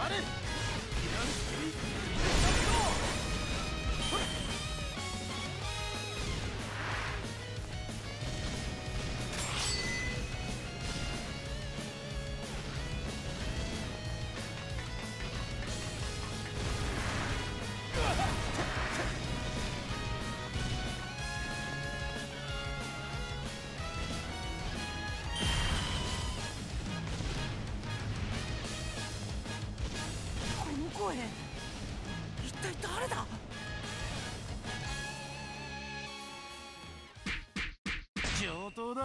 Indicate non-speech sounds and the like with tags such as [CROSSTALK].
あ [LAUGHS] れ一体誰だ？上等だ。